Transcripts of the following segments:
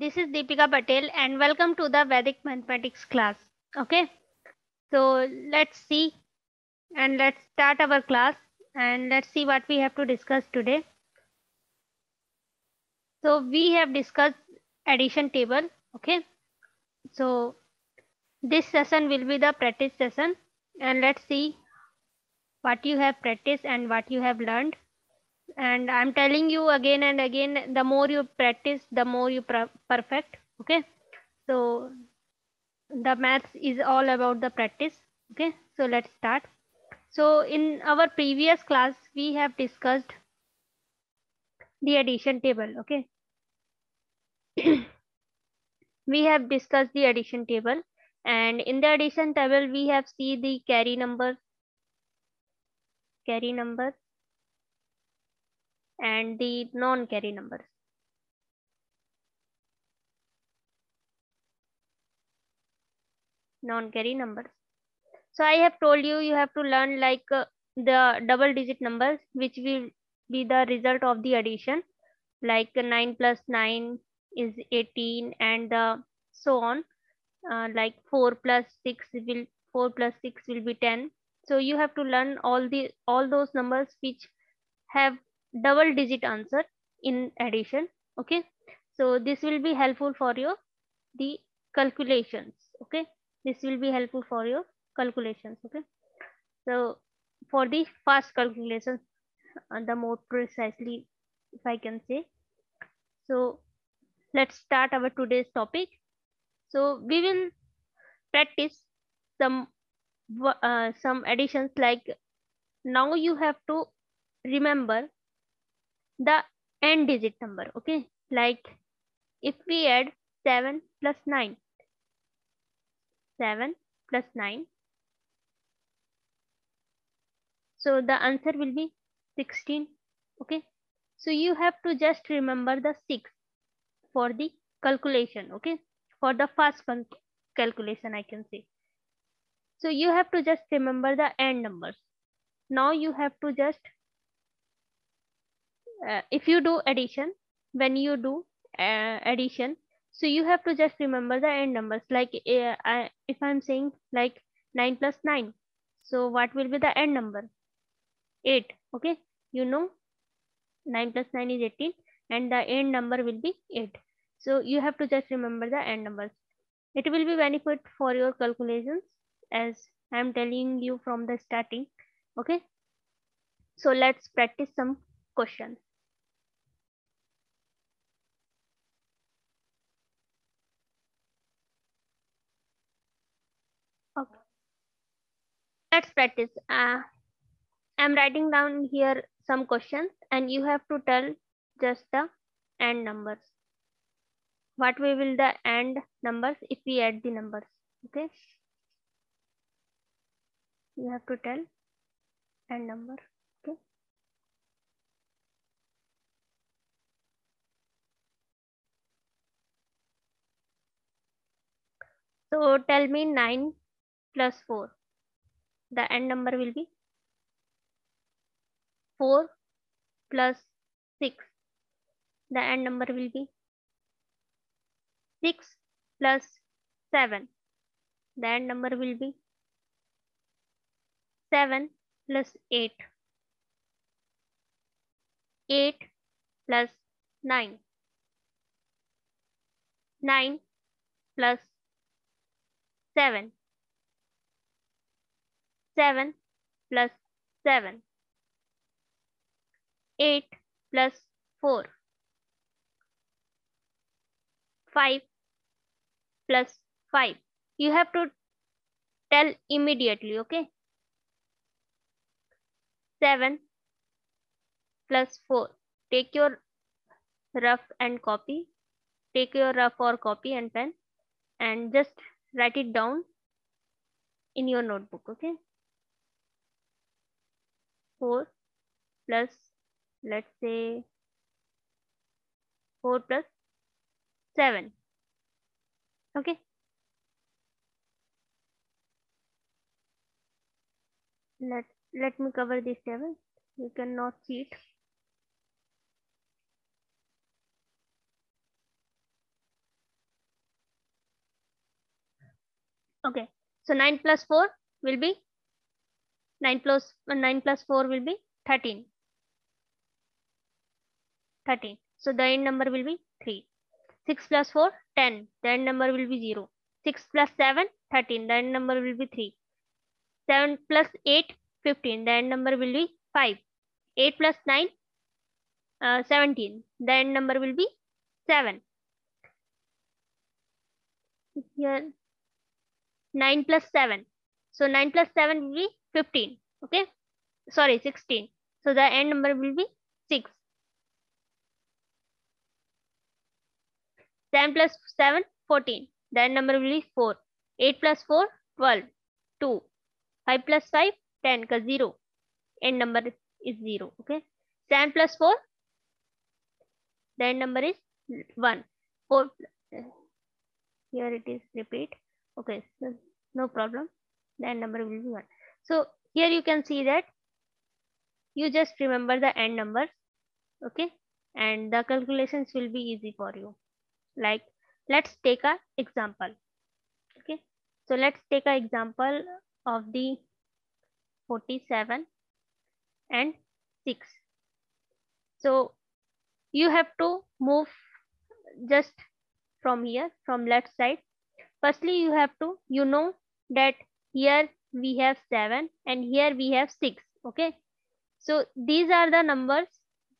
this is Deepika Patel and welcome to the Vedic mathematics class. Okay, so let's see and let's start our class and let's see what we have to discuss today. So we have discussed addition table. Okay, so this session will be the practice session and let's see what you have practiced and what you have learned and i'm telling you again and again the more you practice the more you perfect okay? So the maths is all about the practice okay? So let's start. So in our previous class we have discussed the addition table okay? We have discussed the addition table. And in the addition table we have see the carry number carry number and the non-carry numbers. Non-carry numbers. So I have told you, you have to learn like uh, the double digit numbers, which will be the result of the addition. Like 9 plus 9 is 18 and uh, so on. Uh, like 4 plus 6 will 4 plus 6 will be 10. So you have to learn all the all those numbers which have double digit answer in addition okay? So this will be helpful for your the calculations okay? This will be helpful for your calculations okay? So for the fast calculations uh, the more precisely if i can say. So let's start our today's topic. So we will practice some uh, some additions like now you have to remember the end digit number okay? Like if we add 7 plus 9 7 plus 9 so the answer will be 16 okay? So you have to just remember the 6 for the calculation okay? For the first calculation i can say. So you have to just remember the end numbers. Now you have to just uh, if you do addition when you do uh, addition so you have to just remember the end numbers. Like uh, I, if i'm saying like 9 plus 9 so what will be the end number? 8 okay? You know 9 plus 9 is 18 and the end number will be 8 so you have to just remember the end numbers. It will be benefit for your calculations as i'm telling you from the starting okay? So let's practice some questions Okay. Let's practice. Uh, I'm writing down here some questions and you have to tell just the end numbers. What we will the end numbers if we add the numbers. Okay. You have to tell end number. Okay. So tell me 9 plus 4. The end number will be 4 plus 6. The end number will be 6 plus 7. The end number will be 7 plus 8. 8 plus 9. 9 plus 7. 7 plus 7. 8 plus 4. 5 plus 5. You have to tell immediately, okay? 7 plus 4. Take your rough and copy. Take your rough or copy and pen and just write it down in your notebook, okay? 4 plus let's say 4 plus 7 okay. Let let me cover this table you cannot cheat. Okay. So 9 plus 4 will be 9 plus 9 plus 4 will be 13. 13. So the end number will be 3. 6 plus 4, 10. The end number will be 0. 6 plus 7, 13. The end number will be 3. 7 plus 8, 15. The end number will be 5. 8 plus 9, uh, 17. The end number will be 7. Here 9 plus 7. So 9 plus 7 will be 15. Okay. Sorry, 16. So the end number will be 6. 10 plus 7, 14. The end number will be 4. 8 plus 4, 12. 2. 5 plus 5, 10 because 0. End number is 0. Okay. 7 plus 4. The end number is 1. 4. Here it is repeat. Okay. So no problem. The end number will be 1. So here you can see that you just remember the end numbers. Okay. And the calculations will be easy for you like let's take a example okay so let's take an example of the 47 and 6 so you have to move just from here from left side firstly you have to you know that here we have 7 and here we have 6 okay? So these are the numbers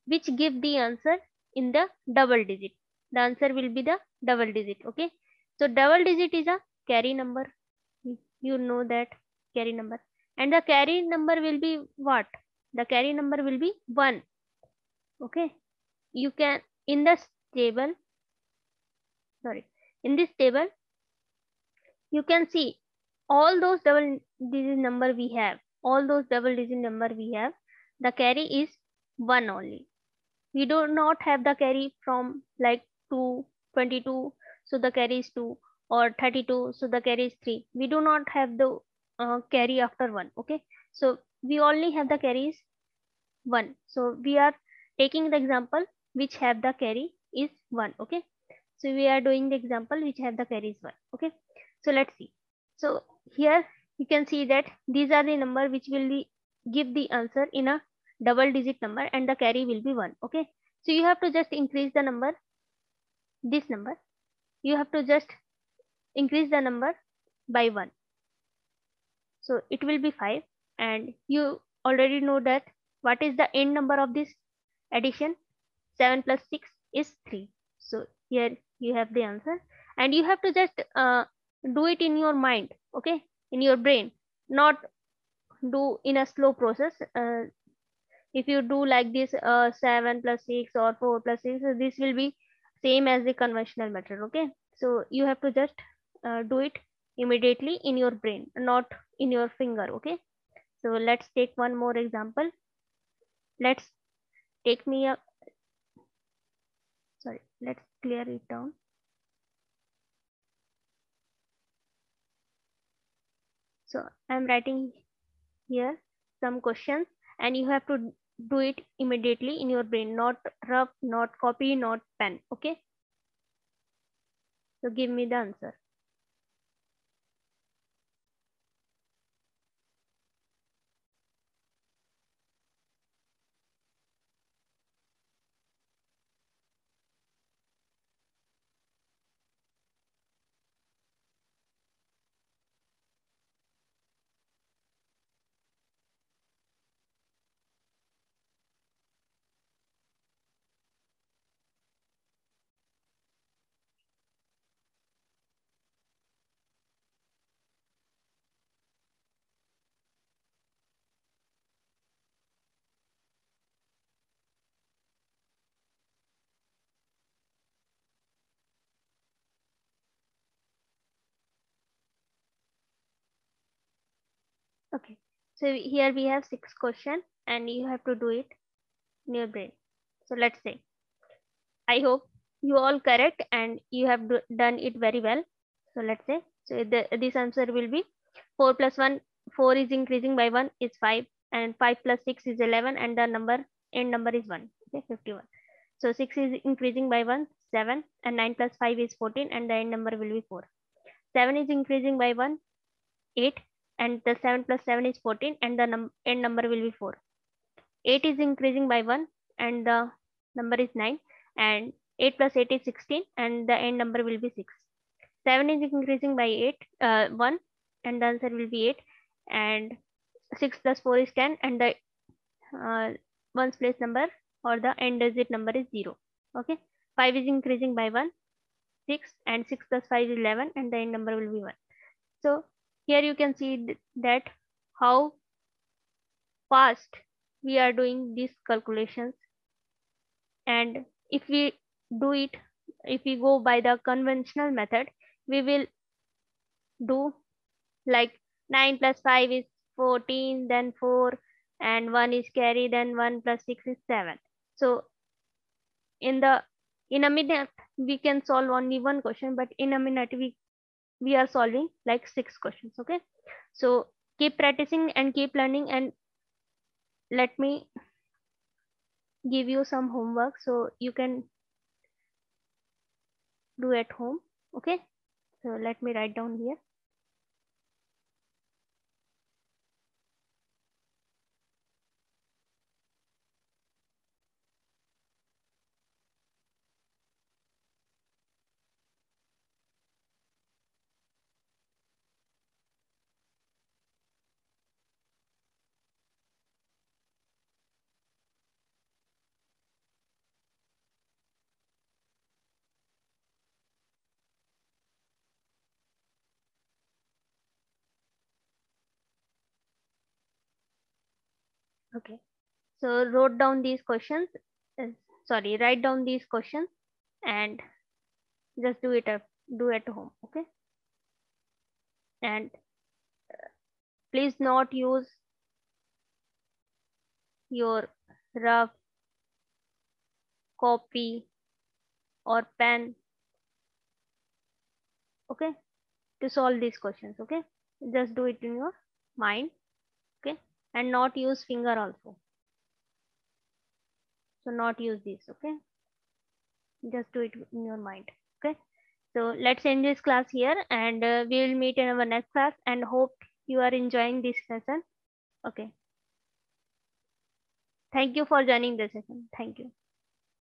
which give the answer in the double digit. The answer will be the double digit okay? So double digit is a carry number. You know that carry number. And the carry number will be what? The carry number will be 1 okay? You can in this table sorry in this table you can see all those double digit number we have all those double digit number we have the carry is 1 only. We do not have the carry from like 2 22 so the carry is 2 or 32 so the carry is 3 we do not have the uh, carry after 1 okay? So we only have the carries 1 so we are taking the example which have the carry is 1 okay? So we are doing the example which have the carry is 1 okay? So let's see. So here you can see that these are the number which will be, give the answer in a double digit number and the carry will be 1 okay? So you have to just increase the number this number. You have to just increase the number by 1 so it will be 5 and you already know that what is the end number of this addition? 7 plus 6 is 3 so here you have the answer. And you have to just uh, do it in your mind okay? In your brain. Not do in a slow process. Uh, if you do like this uh, 7 plus 6 or 4 plus 6 this will be same as the conventional method okay? So you have to just uh, do it immediately in your brain not in your finger okay? So let's take one more example. Let's take me a sorry let's clear it down so i'm writing here some questions and you have to do it immediately in your brain. Not rough not copy not pen. Okay? So give me the answer okay. So here we have six question and you have to do it in your brain. So let's say i hope you all correct and you have do, done it very well. So let's say so the, this answer will be 4 plus 1 4 is increasing by 1 is 5 and 5 plus 6 is 11 and the number end number is 1 okay 51 so 6 is increasing by 1 7 and 9 plus 5 is 14 and the end number will be 4 7 is increasing by 1 8 and the 7 plus 7 is 14 and the num end number will be 4 8 is increasing by 1 and the number is 9 and 8 plus 8 is 16 and the end number will be 6 7 is increasing by 8 uh, 1 and the answer will be 8 and 6 plus 4 is 10 and the uh, ones place number or the end digit number is 0 okay? 5 is increasing by 1 6 and 6 plus 5 is 11 and the end number will be 1 so here you can see th that how fast we are doing these calculations. And if we do it if we go by the conventional method we will do like 9 plus 5 is 14 then 4 and 1 is carry then 1 plus 6 is 7 so in the in a minute we can solve only one question but in a minute we we are solving like six questions okay? So keep practicing and keep learning and let me give you some homework so you can do at home okay? So let me write down here okay. So wrote down these questions uh, sorry write down these questions and just do it at do at home okay? And uh, please not use your rough copy or pen okay to solve these questions okay? Just do it in your mind okay and not use finger also. So not use this okay? Just do it in your mind okay? So let's end this class here and uh, we will meet in our next class and hope you are enjoying this lesson okay? Thank you for joining the session. Thank you